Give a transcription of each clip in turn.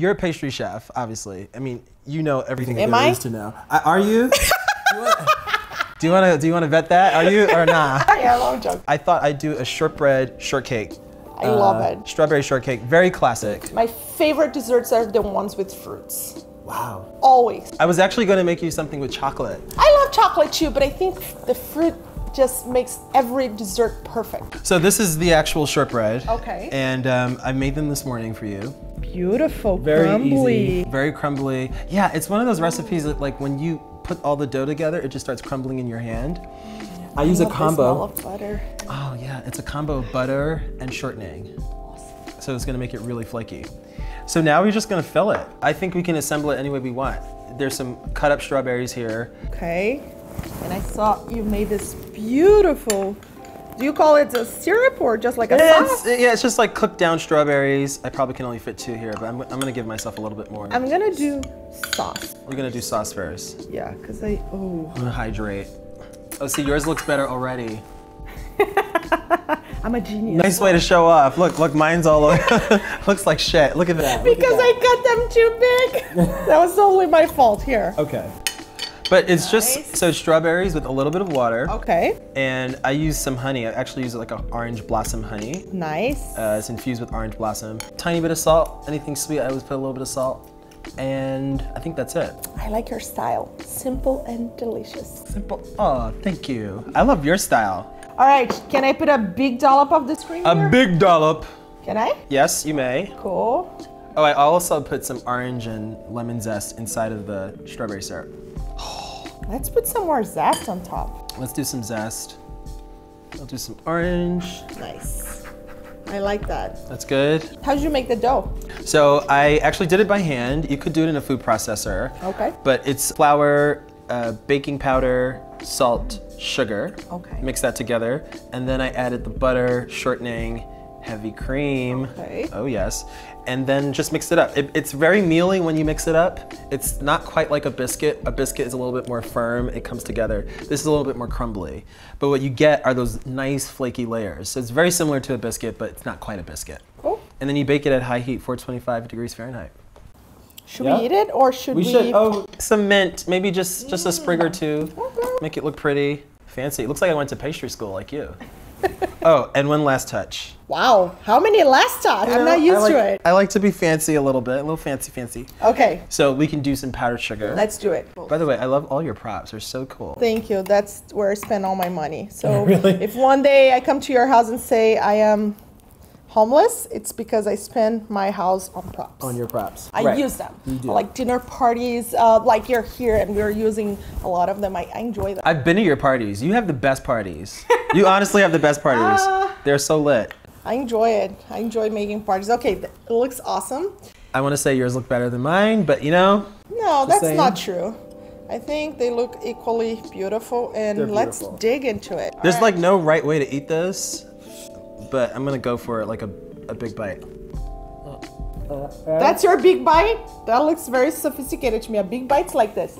you're a pastry chef, obviously. I mean, you know everything Am there I? is to know. I, are you? do you want to do you want to vet that? Are you or nah? yeah, I'm joking. I thought I'd do a shortbread shortcake. I love uh, it. Strawberry shortcake, very classic. My favorite desserts are the ones with fruits. Wow. Always. I was actually going to make you something with chocolate. I love chocolate too, but I think the fruit just makes every dessert perfect. So this is the actual shortbread. Okay. And um, I made them this morning for you. Beautiful, Very easy, very crumbly. Yeah, it's one of those recipes that like when you put all the dough together, it just starts crumbling in your hand. I use a Love the smell combo. of butter. Oh yeah, it's a combo of butter and shortening. Awesome. So it's gonna make it really flaky. So now we're just gonna fill it. I think we can assemble it any way we want. There's some cut up strawberries here. Okay. And I saw you made this beautiful. Do you call it a syrup or just like a It's, sauce? yeah, it's just like cooked down strawberries. I probably can only fit two here, but I'm, I'm gonna give myself a little bit more. I'm gonna do sauce. We're gonna do sauce first. Yeah, cause I oh I'm gonna hydrate. Oh, see, yours looks better already. I'm a genius. Nice way to show off. Look, look, mine's all over. Looks like shit. Look at that. Look at Because that. I cut them too big. that was totally my fault here. Okay. But it's just so strawberries with a little bit of water, Okay. and I use some honey. I actually use like an orange blossom honey. Nice. Uh, it's infused with orange blossom. Tiny bit of salt. Anything sweet, I always put a little bit of salt. And I think that's it. I like your style. Simple and delicious. Simple. Oh, thank you. I love your style. All right, can I put a big dollop of this cream A here? big dollop. Can I? Yes, you may. Cool. Oh, I also put some orange and lemon zest inside of the strawberry syrup. Let's put some more zest on top. Let's do some zest. I'll do some orange. Nice. I like that. That's good. How did you make the dough? So I actually did it by hand. You could do it in a food processor. Okay. But it's flour, uh, baking powder, salt, sugar. Okay. Mix that together. And then I added the butter, shortening, heavy cream. Okay. Oh, yes. And then just mix it up. It, it's very mealy when you mix it up. It's not quite like a biscuit. A biscuit is a little bit more firm. It comes together. This is a little bit more crumbly. But what you get are those nice flaky layers. So it's very similar to a biscuit, but it's not quite a biscuit. Cool. And then you bake it at high heat, 425 degrees Fahrenheit. Should Yeah. we eat it or should we? We Oh, some mint, maybe just just a sprig or mm. two. Okay. Make it look pretty, fancy. It looks like I went to pastry school like you. oh, and one last touch. Wow. How many last time? I'm You not used like, to it. I like to be fancy a little bit, a little fancy, fancy. Okay. So we can do some powdered sugar. Let's do it. By the way, I love all your props. They're so cool. Thank you. That's where I spend all my money. So Really? if one day I come to your house and say I am homeless, it's because I spend my house on props. On your props. I Right. use them. You do. Like dinner parties, uh, like you're here and we're using a lot of them. I, I enjoy them. I've been to your parties. You have the best parties. you honestly have the best parties. Ah. They're so lit. I enjoy it. I enjoy making parties. Okay, it looks awesome. I want to say yours look better than mine, but you know, No, that's saying. not true. I think they look equally beautiful and They're let's dig into it. There's All like no right way to eat this, but I'm gonna go for it like a, a big bite. That's your big bite? That looks very sophisticated to me. A big bite's like this.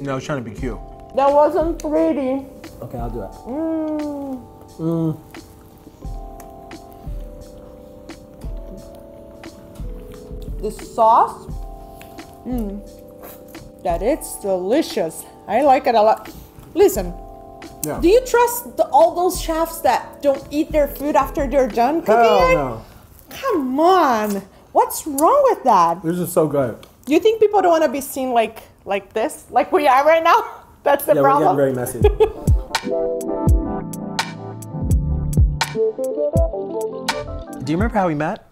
No, I was trying to be cute. That wasn't pretty. Okay, I'll do it. Mm. The sauce, mm, that it's delicious. I like it a lot. Listen, Yeah. do you trust the, all those chefs that don't eat their food after they're done cooking it? Come on, what's wrong with that? This is so good. You think people don't want to be seen like like this, like we are right now? That's the problem. I feel very messy. Do you remember how we met?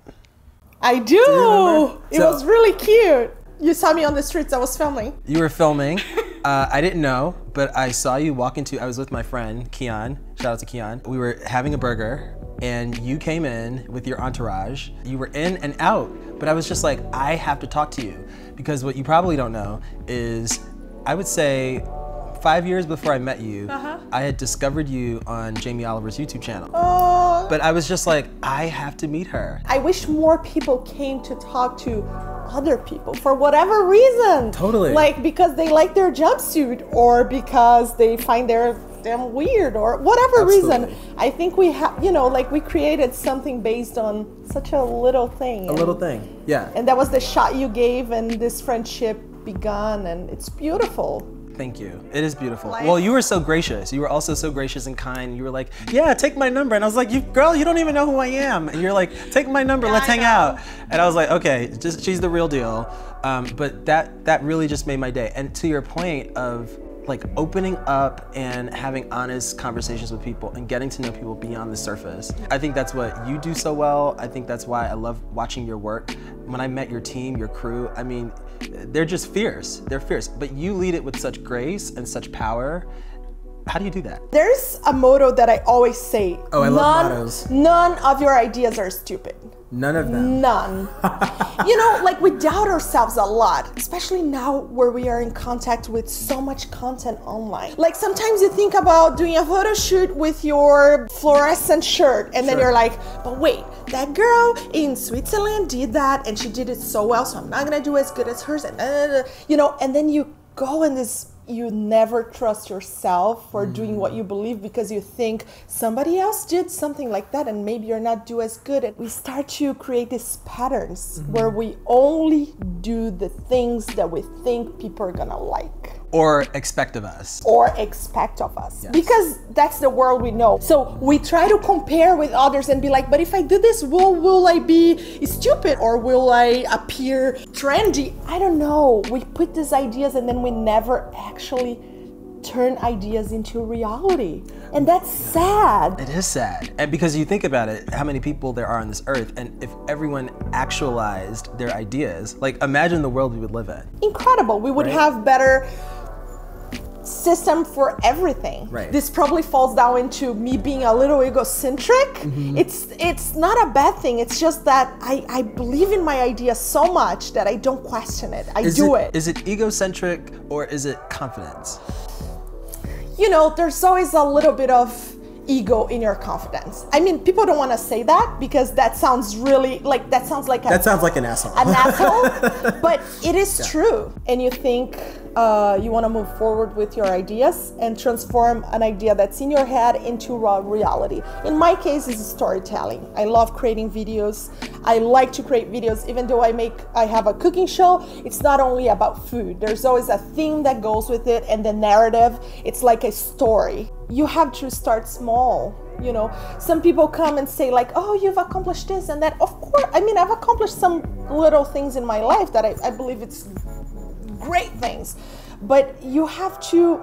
I do. remember? It So- was really cute. You saw me on the streets. I was filming. You were filming. Uh, I didn't know, but I saw you walk into. I was with my friend Kian, Shout out to Kian. We were having a burger, and you came in with your entourage. You were in and out, but I was just like, I have to talk to you because what you probably don't know is, I would say, five years before I met you, Uh-huh. I had discovered you on Jamie Oliver's YouTube channel. Oh. But I was just like, I have to meet her. I wish more people came to talk to other people for whatever reason. Totally. Like because they like their jumpsuit or because they find their them weird or whatever reason. Absolutely. I think we have, you know, like we created something based on such a little thing. A little thing, yeah. And that was the shot you gave, and this friendship begun, and it's beautiful. Thank you. It is beautiful. Well, you were so gracious. You were also so gracious and kind. You were like, "Yeah, take my number," and I was like, "You girl, you don't even know who I am." And you're like, "Take my number, yeah, let's I hang know. out." And I was like, "Okay, just she's the real deal." Um, but that that really just made my day. And to your point of like opening up and having honest conversations with people and getting to know people beyond the surface. I think that's what you do so well. I think that's why I love watching your work. When I met your team, your crew, I mean, they're just fierce. They're fierce, but you lead it with such grace and such power. How do you do that? There's a motto that I always say. Oh, I none, love mottos. None of your ideas are stupid. None of them. None. you know, like we doubt ourselves a lot, especially now where we are in contact with so much content online. Like sometimes you think about doing a photo shoot with your fluorescent shirt, and then sure. you're like, but wait, that girl in Switzerland did that and she did it so well, so I'm not gonna do as good as hers. And, uh, you know, and then you go in this you never trust yourself for mm. doing what you believe because you think somebody else did something like that and maybe you're not do as good and we start to create these patterns mm-hmm. where we only do the things that we think people are gonna like or expect of us or expect of us yes. because that's the world we know so we try to compare with others and be like but if i do this will will i be stupid or will i appear trendy i don't know we put these ideas and then we never actually turn ideas into reality. And that's sad. It is sad. And because you think about it, how many people there are on this earth, and if everyone actualized their ideas, like imagine the world we would live in. Incredible. We would right? have better system for everything. Right. This probably falls down into me being a little egocentric. Mm-hmm. It's it's not a bad thing. It's just that I, I believe in my idea so much that I don't question it. I is do it, it. Is it egocentric or is it confidence? You know, there's always a little bit of ego in your confidence. I mean, people don't want to say that because that sounds really like that sounds like a, that sounds like an asshole. An asshole, but it is yeah. true. And you think uh, you want to move forward with your ideas and transform an idea that's in your head into raw reality. In my case, it's storytelling. I love creating videos. I like to create videos, even though I make I have a cooking show. It's not only about food. There's always a theme that goes with it, and the narrative. It's like a story. You have to start small you know some people come and say like oh you've accomplished this and that of course i mean i've accomplished some little things in my life that i, I believe it's great things but you have to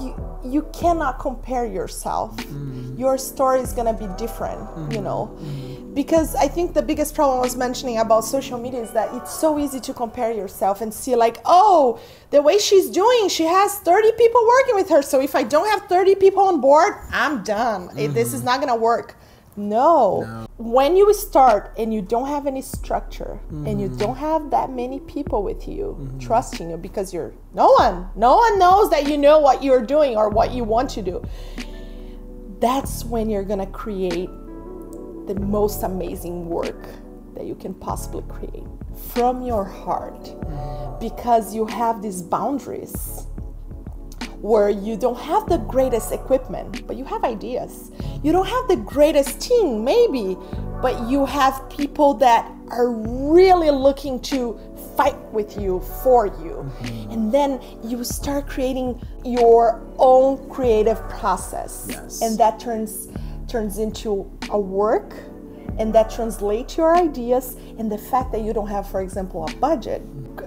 you, you cannot compare yourself mm. your story is going to be different mm. you know mm. because i think the biggest problem i was mentioning about social media is that it's so easy to compare yourself and see like oh the way she's doing she has 30 people working with her so if i don't have 30 people on board i'm done mm-hmm. this is mm-hmm. not going to work no. no. When you start and you don't have any structure mm-hmm. and you mm-hmm. don't have that many people with you mm-hmm. trusting you because you're no one, no one knows that you know what you're doing or what you want to do. That's when you're going to create the most amazing work that you can possibly create from your heart mm-hmm. because you have these boundaries where you don't have the greatest equipment, but you have ideas. You don't have the greatest team, maybe, but you have people that are really looking to fight with you for you. Mm-hmm. And then you start creating your own creative process. Yes. And that turns turns into a work and that translates your ideas and the fact that you don't have for example a budget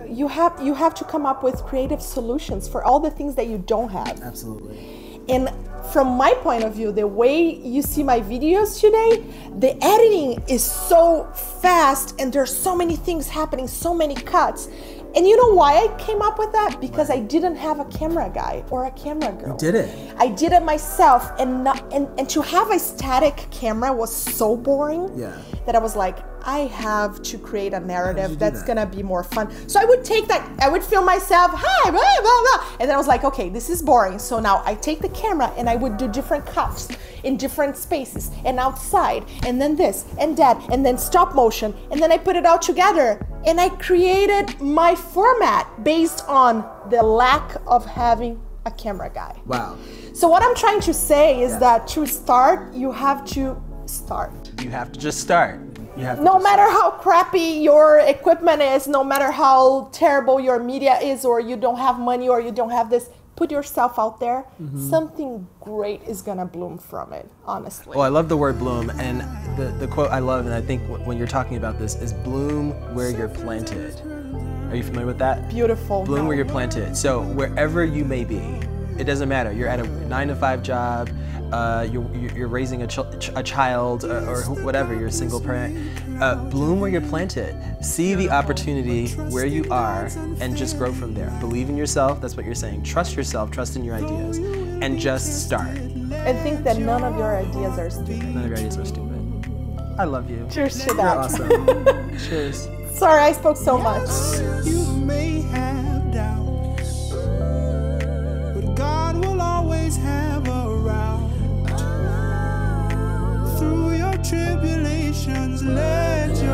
you have you have to come up with creative solutions for all the things that you don't have. Absolutely. And from my point of view the way you see my videos today the editing is so fast and there's so many things happening so many cuts and you know why I came up with that? Because I didn't have a camera guy or a camera girl. You did it. I did it myself, and not, and and to have a static camera was so boring. Yeah. That I was like, I have to create a narrative that's that? gonna be more fun. So I would take that, I would film myself, hi, blah, blah, blah. And then I was like, okay, this is boring. So now I take the camera and I would do different cuts in different spaces and outside, and then this and that, and then stop motion. And then I put it all together and I created my format based on the lack of having a camera guy. Wow. So what I'm trying to say is that to start, you have to start. You have to just start. You have No matter how crappy your equipment is, no matter how terrible your media is, or you don't have money, or you don't have this, put yourself out there. Mm-hmm. Something great is gonna bloom from it, honestly. Well, I love the word bloom, and the, the quote I love, and I think w- when you're talking about this, is bloom where you're planted. Are you familiar with that? Beautiful. Bloom where you're planted. So wherever you may be, it doesn't matter. You're at a nine to five job, uh, you're, you're raising a, ch a child uh, or whatever, you're a single parent, uh, bloom where you're planted. See the opportunity where you are and just grow from there. Believe in yourself, that's what you're saying. Trust yourself, trust in your ideas, and just start. And think that none of your ideas are stupid. None of your ideas are stupid. I love you. Cheers to that. awesome. Cheers. Sorry, I spoke so much. Yes, tribulations let